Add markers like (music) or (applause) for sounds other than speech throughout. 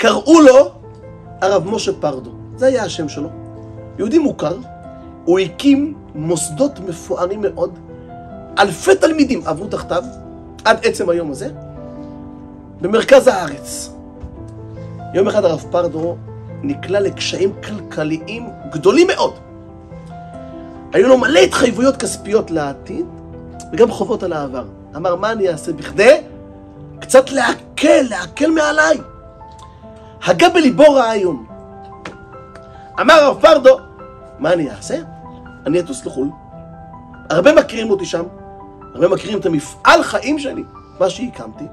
קראו לו הרב משה פרדו, זה היה השם שלו. יהודי מוכר, הוא הקים מוסדות מפוארים מאוד, אלפי תלמידים עברו תחתיו עד עצם היום הזה, במרכז הארץ. יום אחד הרב פרדו נקלע לקשיים כלכליים גדולים מאוד. היו לו מלא התחייבויות כספיות לעתיד, וגם חובות על העבר. אמר, מה אני אעשה בכדי? קצת להקל, להקל מעליי. הגה בליבו רעיון. אמר הרב פרדו, מה אני אעשה? אני אטוס לחו"ל. הרבה מכירים אותי שם, הרבה מכירים את המפעל חיים שלי, מה שהקמתי.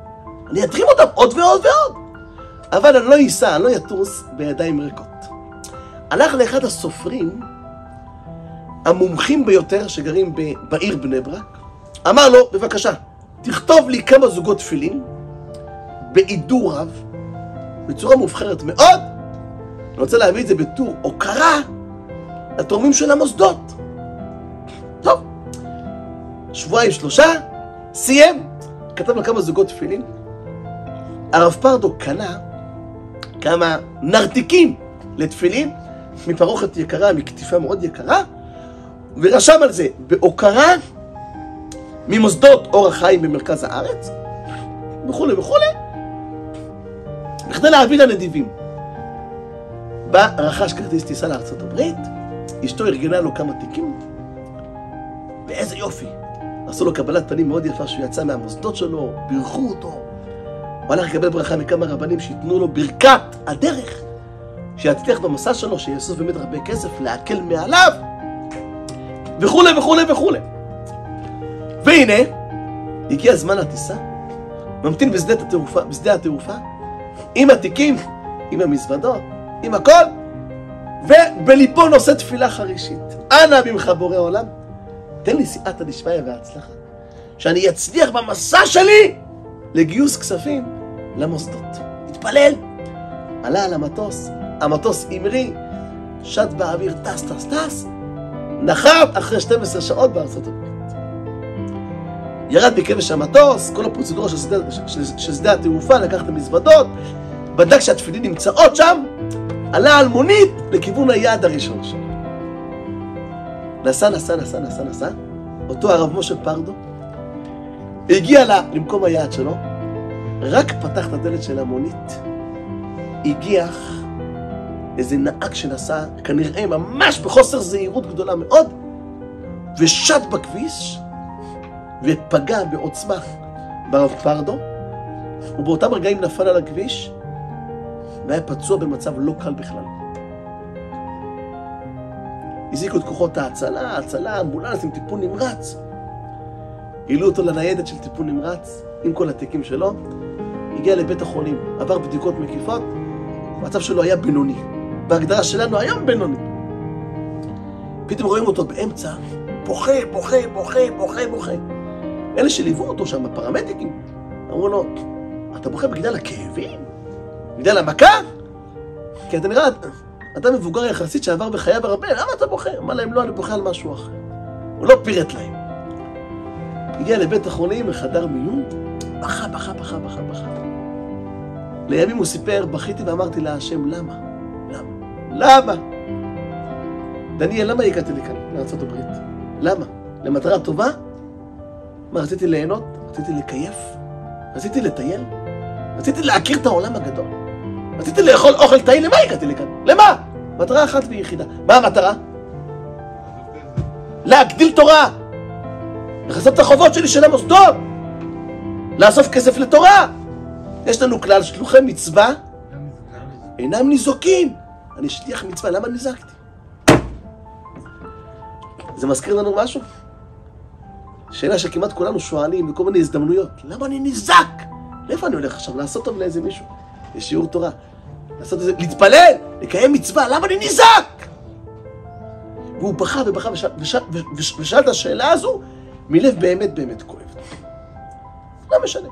אני אתרים אותם עוד ועוד ועוד. אבל אני לא אסע, אני לא אטוס בידיים ריקות. הלך לאחד הסופרים המומחים ביותר שגרים בעיר בני ברק, אמר לו, בבקשה, תכתוב לי כמה זוגות תפילין, בעידור רב, בצורה מובחרת מאוד. אני רוצה להביא את זה בתור הוקרה לתורמים של המוסדות. טוב, שבועיים שלושה, סיים, כתב לו כמה זוגות תפילין. הרב פרדו קנה כמה נרתיקים לתפילין, מפרוכת יקרה, מקטיפה מאוד יקרה, ורשם על זה בהוקרה ממוסדות אור החיים במרכז הארץ, וכולי וכולי, בכדי להביא לנדיבים. בא, רכש כרטיס טיסה לארצות הברית, אשתו ארגנה לו כמה תיקים, ואיזה יופי. עשו לו קבלת פנים מאוד יפה שהוא יצא מהמוסדות שלו, בירכו אותו. הוא הלך לקבל ברכה מכמה רבנים שייתנו לו ברכת הדרך, שיצליח במסע שלו, שיאסוף באמת הרבה כסף, להקל מעליו, וכולי וכולי וכולי. והנה, הגיע זמן הטיסה, ממתין בשדה התעופה, בשדה התעופה, עם התיקים, עם המזוודות, עם הכל, ובליבו נושא תפילה חרישית. אנא ממך בורא עולם, תן לי סיעתא דשמיא והצלחה, שאני אצליח במסע שלי לגיוס כספים למוסדות. התפלל, עלה על המטוס, המטוס המריא, שט באוויר, טס, טס, טס, נחת אחרי 12 שעות בארצות הברית. ירד מכבש המטוס, כל הפרוצדורה של שדה, של, של שדה התעופה, לקח את המזוודות, בדק שהתפילין נמצאות שם, עלה על מונית לכיוון היעד הראשון שלו. נסע, נסע, נסע, נסע, נסע, אותו הרב משה פרדו, הגיע לה, למקום היעד שלו, רק פתח את הדלת של המונית, הגיח איזה נהג שנסע, כנראה ממש בחוסר זהירות גדולה מאוד, ושט בכביש, ופגע בעוצמה ברב פרדו, ובאותם רגעים נפל על הכביש, והיה פצוע במצב לא קל בכלל. הזעיקו את כוחות ההצלה, הצלה, אמבולנס עם טיפול נמרץ. העלו אותו לניידת של טיפול נמרץ, עם כל התיקים שלו, הגיע לבית החולים, עבר בדיקות מקיפות, המצב שלו היה בינוני. בהגדרה שלנו היום בינוני. פתאום רואים אותו באמצע, בוכה, בוכה, בוכה, בוכה, בוכה. אלה שליוו אותו שם, הפרמדיקים, אמרו לו, אתה בוכה בגלל הכאבים? בגלל המכה? כי אתה נראה, אתה מבוגר יחסית שעבר בחייו הרבה, למה אתה בוכה? אמר להם, לא, אני בוכה על משהו אחר. הוא לא פירט להם. הגיע לבית החולים, לחדר מיון, בכה, בכה, בכה, בכה, בכה. לימים הוא סיפר, בכיתי ואמרתי להשם, למה? למה? למה? דניאל, למה הגעתי לכאן, לארה"ב? למה? למטרה טובה? מה, רציתי ליהנות? רציתי לקייף? רציתי לטייל? רציתי להכיר את העולם הגדול? רציתי לאכול אוכל טעים? למה הגעתי לכאן? למה? מטרה אחת ויחידה. מה המטרה? להגדיל תורה! לחסות את החובות שלי של המוסדות! לאסוף כסף לתורה! יש לנו כלל, שלוחי מצווה אינם ניזוקים. אני שליח מצווה, למה ניזקתי? זה מזכיר לנו משהו? שאלה שכמעט כולנו שואלים בכל מיני הזדמנויות. למה אני ניזק? לאיפה אני הולך עכשיו? לעשות טוב לאיזה מישהו? לשיעור תורה. לעשות איזה... להתפלל, לקיים מצווה, למה אני ניזק? והוא בכה ובכה ושאל, ושאל, ושאל את השאלה הזו מלב באמת באמת כואב. לא משנה.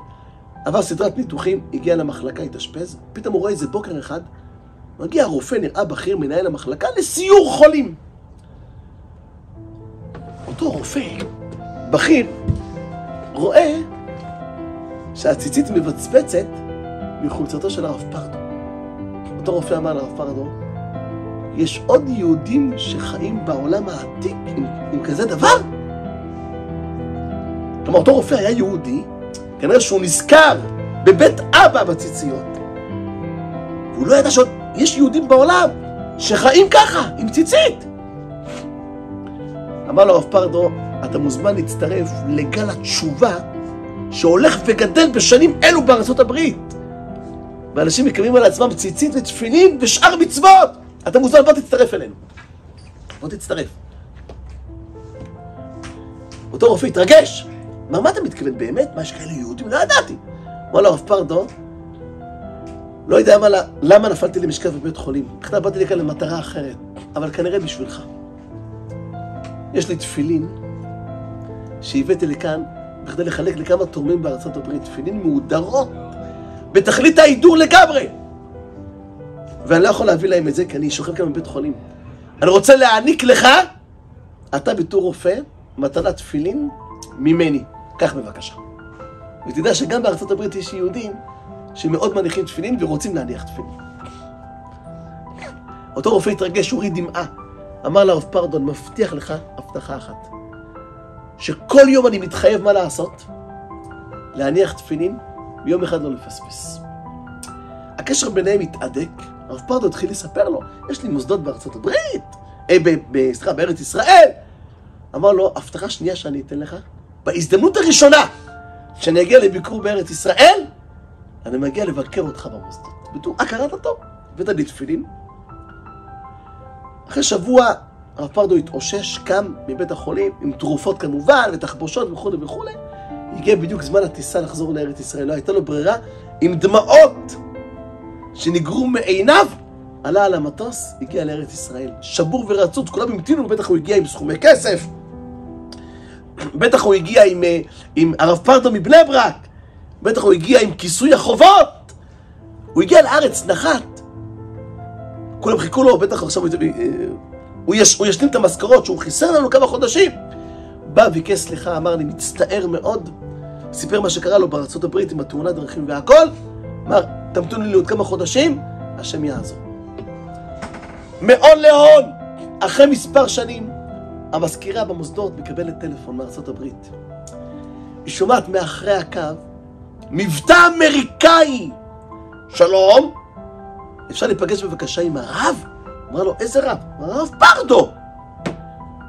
עבר סדרת ניתוחים, הגיע למחלקה, התאשפז, פתאום הוא רואה איזה בוקר אחד, מגיע הרופא, נראה בכיר, מנהל המחלקה, לסיור חולים. אותו רופא, בכיר, רואה שהציצית מבצבצת מחולצתו של הרב פרדו. אותו רופא אמר לרב פרדו, יש עוד יהודים שחיים בעולם העתיק עם, עם כזה דבר? כלומר, אותו רופא היה יהודי, כנראה שהוא נזכר בבית אבא בציציות. והוא לא ידע שעוד יש יהודים בעולם שחיים ככה, עם ציצית. אמר לו הרב פרדו, אתה מוזמן להצטרף לגל התשובה שהולך וגדל בשנים אלו בארצות הברית. ואנשים מקיימים על עצמם ציצית ותפילין ושאר מצוות. אתה מוזמן, בוא תצטרף אלינו. בוא תצטרף. אותו רופא התרגש. אמר, מה אתה מתכוון באמת? מה, יש כאלה יהודים? לא ידעתי. אמר לו הרב פרדו, לא יודע מה, למה נפלתי למשכב בבית חולים. בכלל באתי לכאן למטרה אחרת, אבל כנראה בשבילך. יש לי תפילין שהבאתי לכאן בכדי לחלק לכמה תורמים בארצות הברית, תפילין מהודרות, בתכלית ההידור לגמרי. ואני לא יכול להביא להם את זה, כי אני שוכב כאן בבית חולים. אני רוצה להעניק לך, אתה בתור רופא, מתנת תפילין ממני. קח בבקשה. ותדע שגם בארצות הברית יש יהודים שמאוד מניחים תפילין ורוצים להניח תפילין. אותו רופא התרגש, הוריד דמעה. אמר לרב פרדון, מבטיח לך הבטחה אחת. שכל יום אני מתחייב מה לעשות? להניח תפילין, ויום אחד לא לפספס. הקשר ביניהם התהדק, הרב פרדו התחיל לספר לו, יש לי מוסדות בארצות הברית, אה, סליחה, בארץ ישראל. אמר לו, הבטחה שנייה שאני אתן לך, בהזדמנות הראשונה שאני אגיע לביקור בארץ ישראל, אני מגיע לבקר אותך במוסדות. בתור הכרת הטוב, הבאת לי תפילין. אחרי שבוע הרב פרדו התאושש, קם מבית החולים, עם תרופות כמובן, ותחבושות וכולי וכולי. הגיע בדיוק זמן הטיסה לחזור לארץ ישראל, לא הייתה לו ברירה, עם דמעות שניגרו מעיניו, עלה על המטוס, הגיע לארץ ישראל. שבור ורצוץ, כולם המתינו, בטח הוא הגיע עם סכומי כסף. בטח הוא הגיע עם, אה, עם הרב פרדו מבני ברק. בטח הוא הגיע עם כיסוי החובות. הוא הגיע לארץ, נחת. כולם חיכו לו, בטח עכשיו הוא, יש, הוא ישלים את המשכורות שהוא חיסר לנו כמה חודשים. בא, ביקש סליחה, אמר, אני מצטער מאוד. סיפר מה שקרה לו בארצות הברית עם התאונת דרכים והכל. אמר, תמתונו לי עוד כמה חודשים, השם יעזור. מהון להון, אחרי מספר שנים, המזכירה במוסדות מקבלת טלפון מארצות הברית. היא שומעת מאחרי הקו מבטא אמריקאי. שלום, אפשר להיפגש בבקשה עם הרב? אמר לו, איזה רב? הרב פרדו.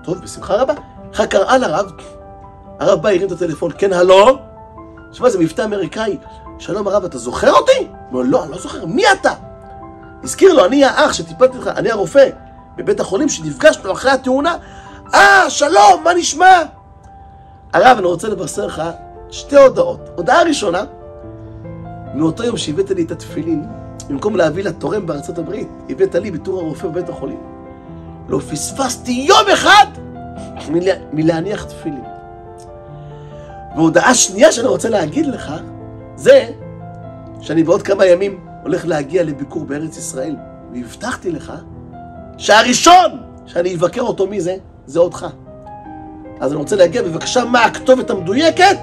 טוב, בשמחה רבה. אחר קראה לרב, הרב בא, הרים את הטלפון, כן, הלו? שמע, זה מבטא אמריקאי. שלום הרב, אתה זוכר אותי? אמר לו, לא, אני לא זוכר, מי אתה? הזכיר לו, אני האח שטיפלתי לך, אני הרופא בבית החולים שנפגשנו אחרי התאונה. אה, שלום, מה נשמע? הרב, אני רוצה לבשר לך שתי הודעות. הודעה ראשונה, מאותו יום שהבאת לי את התפילין, במקום להביא לתורם בארצות הברית, הבאת לי בתור הרופא בבית החולים. לא פספסתי יום אחד מלה, מלהניח תפילין. והודעה שנייה שאני רוצה להגיד לך, זה שאני בעוד כמה ימים הולך להגיע לביקור בארץ ישראל, והבטחתי לך שהראשון שאני אבקר אותו מי זה, זה אותך. אז אני רוצה להגיע, בבקשה, מה הכתובת המדויקת?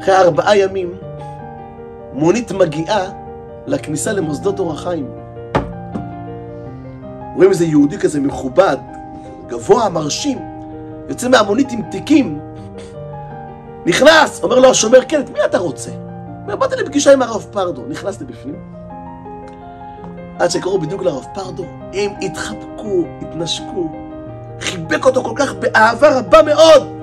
אחרי ארבעה ימים, מונית מגיעה לכניסה למוסדות אור החיים. רואים איזה יהודי כזה מכובד, גבוה, מרשים, יוצא מהמונית עם תיקים, נכנס, אומר לו השומר, כן, את מי אתה רוצה? אומר, באתי לפגישה עם הרב פרדו, נכנס לבפנים. עד שקראו בדיוק לרב פרדו, הם התחבקו, התנשקו, חיבק אותו כל כך באהבה רבה מאוד.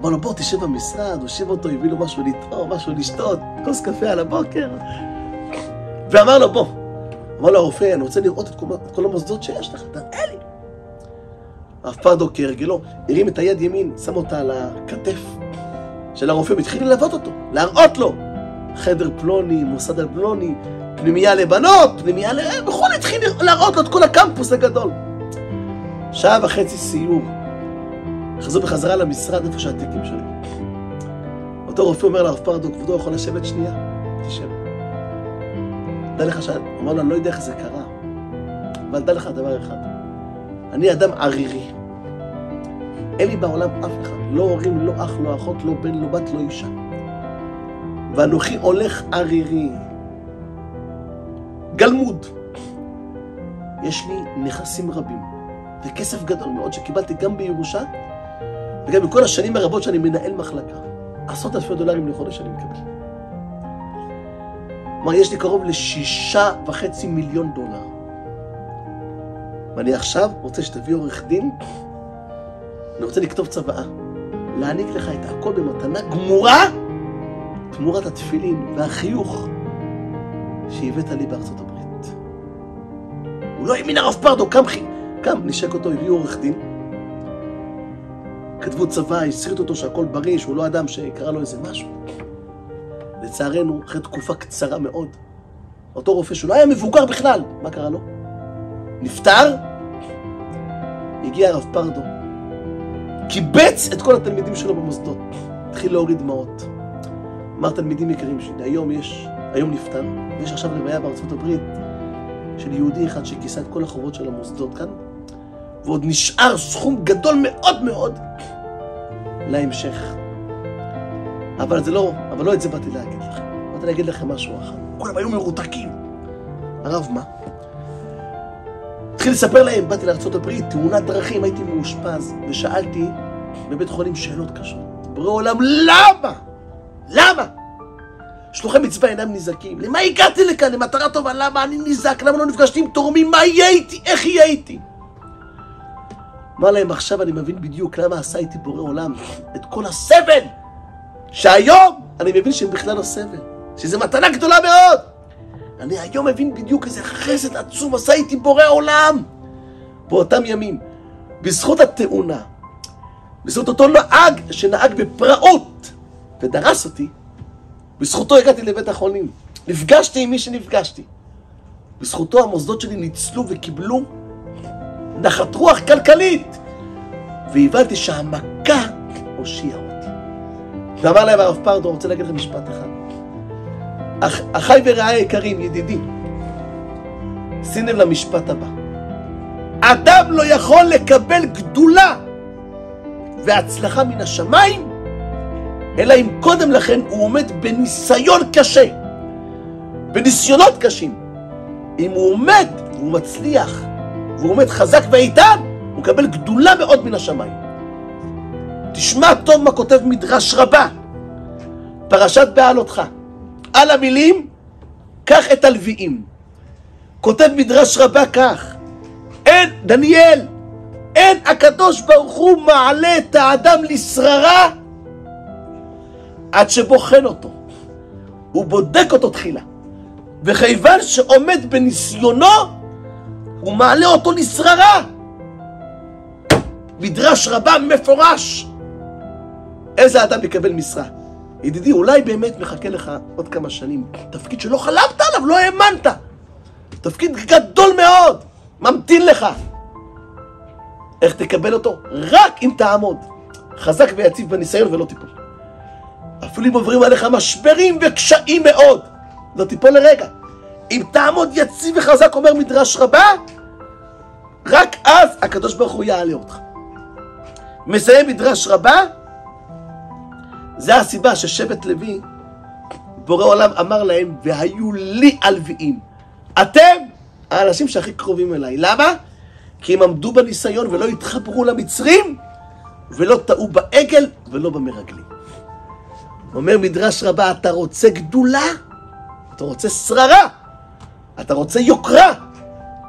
אמר לו, בוא תשב במשרד, הושיב אותו, הביא לו משהו לטעום, משהו לשתות, כוס קפה על הבוקר. ואמר לו, בוא. אמר לו הרופא, אני רוצה לראות את כל, את כל המוסדות שיש לך, תראה לי. הרב פרדו כהרגלו, הרים את היד ימין, שם אותה על הכתף של הרופא, והתחיל ללוות אותו, להראות לו. חדר פלוני, מוסד על פלוני, פנימייה לבנות, פנימייה ל... בכל התחיל להראות לו את כל הקמפוס הגדול. שעה וחצי סיור. חזרו בחזרה למשרד איפה שהתיקים שלו. אותו רופא אומר לרב פרדו, כבודו יכול לשבת שנייה? תשב. דע לך ש... אמר לו, אני לא יודע איך זה קרה, אבל דע לך דבר אחד, אני אדם ערירי. אין לי בעולם אף אחד, לא הורים, לא אח, לא אחות, לא בן, לא בת, לא אישה. ואנוכי הולך ערירי. גלמוד. יש לי נכסים רבים, וכסף גדול מאוד שקיבלתי גם בירושה, וגם בכל השנים הרבות שאני מנהל מחלקה. עשרות אלפי דולרים לחודש אני מקבל. כלומר, יש לי קרוב לשישה וחצי מיליון דולר. ואני עכשיו רוצה שתביא עורך דין, אני רוצה לכתוב צוואה, להעניק לך את הכל במתנה גמורה, תמורת התפילין והחיוך שהבאת לי בארצות הברית. הוא לא האמין הרב פרדו, קם, קם, נשק אותו, הביאו עורך דין. כתבו צבא, הסריט אותו שהכל בריא, שהוא לא אדם שקרה לו איזה משהו. לצערנו, אחרי תקופה קצרה מאוד, אותו רופא שהוא לא היה מבוגר בכלל, מה קרה לו? נפטר, הגיע הרב פרדו, קיבץ את כל התלמידים שלו במוסדות, התחיל להוריד דמעות. אמר תלמידים יקרים שלי, היום יש, היום נפטר, ויש עכשיו לוויה בארצות הברית של יהודי אחד שכיסה את כל החובות של המוסדות כאן, ועוד נשאר סכום גדול מאוד מאוד להמשך. אבל זה לא, אבל לא את זה באתי להגיד לכם. באתי להגיד לכם משהו אחר. כולם היו מרותקים. הרב, מה? התחיל לספר להם, באתי לארה"ב, תאונת דרכים, הייתי מאושפז, ושאלתי בבית חולים שאלות קשות. בורא עולם, למה? למה? שלוחי מצווה אינם נזקים. למה הגעתי לכאן? למטרה טובה, למה אני נזק? למה לא נפגשתי עם תורמים? מה יהיה איתי? איך יהיה איתי? אמר להם, עכשיו אני מבין בדיוק למה עשה איתי בורא עולם את כל הסבל, שהיום אני מבין שהם בכלל לא סבל, שזו מתנה גדולה מאוד. אני היום מבין בדיוק איזה חסד עצום עשה איתי בורא עולם באותם ימים. בזכות התאונה, בזכות אותו נהג שנהג בפראות ודרס אותי, בזכותו הגעתי לבית החולים. נפגשתי עם מי שנפגשתי. בזכותו המוסדות שלי ניצלו וקיבלו נחת רוח כלכלית. והבנתי שהמכה הושיעה אותי. ואמר להם הרב פרדו, רוצה להגיד לכם משפט אחד. אח, אחיי ורעיי היקרים, ידידי, שים למשפט הבא. אדם לא יכול לקבל גדולה והצלחה מן השמיים, אלא אם קודם לכן הוא עומד בניסיון קשה, בניסיונות קשים. אם הוא עומד והוא מצליח והוא עומד חזק ואיתן, הוא מקבל גדולה מאוד מן השמיים. תשמע טוב מה כותב מדרש רבה, פרשת בעלותך. על המילים, קח את הלוויים. כותב מדרש רבה כך, אין, דניאל, אין הקדוש ברוך הוא מעלה את האדם לשררה עד שבוחן אותו. הוא בודק אותו תחילה. וכיוון שעומד בניסיונו, הוא מעלה אותו לשררה. מדרש רבה מפורש. איזה אדם יקבל משרה? ידידי, אולי באמת מחכה לך עוד כמה שנים תפקיד שלא חלמת עליו, לא האמנת. תפקיד גדול מאוד, ממתין לך. איך תקבל אותו? רק אם תעמוד חזק ויציב בניסיון ולא תיפול. אפילו אם עוברים עליך משברים וקשיים מאוד, לא תיפול לרגע. אם תעמוד יציב וחזק, אומר מדרש רבה, רק אז הקדוש ברוך הוא יעלה אותך. מסיים מדרש רבה, זה הסיבה ששבט לוי, בורא עולם אמר להם, והיו לי הלוויים. אתם האנשים שהכי קרובים אליי. למה? כי הם עמדו בניסיון ולא התחברו למצרים, ולא טעו בעגל ולא במרגלים. אומר מדרש רבה, אתה רוצה גדולה? אתה רוצה שררה? אתה רוצה יוקרה?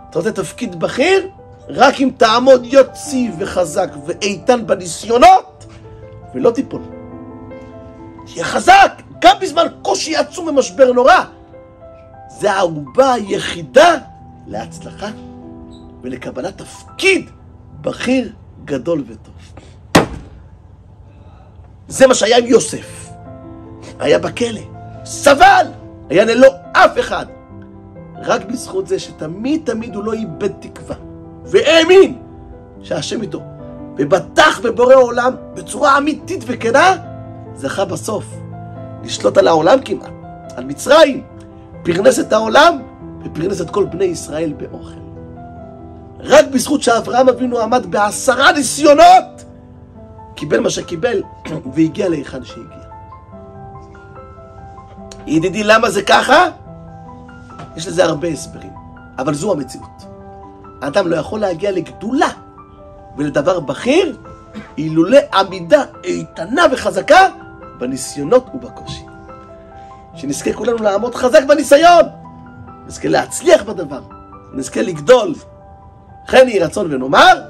אתה רוצה תפקיד בכיר? רק אם תעמוד יציב וחזק ואיתן בניסיונות, ולא תיפול. תהיה חזק, גם בזמן קושי עצום ומשבר נורא. זה הערובה היחידה להצלחה ולקבלת תפקיד בכיר, גדול וטוב. זה מה שהיה עם יוסף. היה בכלא, סבל, היה ללא אף אחד. רק בזכות זה שתמיד תמיד הוא לא איבד תקווה, והאמין שהשם איתו, ובטח בבורא עולם בצורה אמיתית וכנה, זכה בסוף לשלוט על העולם כמעט, על מצרים, פרנס את העולם ופרנס את כל בני ישראל באוכל. רק בזכות שאברהם אבינו עמד בעשרה ניסיונות, קיבל מה שקיבל (clears throat) והגיע להיכן שהגיע. ידידי, למה זה ככה? יש לזה הרבה הסברים, אבל זו המציאות. האדם לא יכול להגיע לגדולה ולדבר בכיר אילולא עמידה איתנה וחזקה בניסיונות ובקושי. שנזכה כולנו לעמוד חזק בניסיון, נזכה להצליח בדבר, נזכה לגדול. כן יהי רצון ונאמר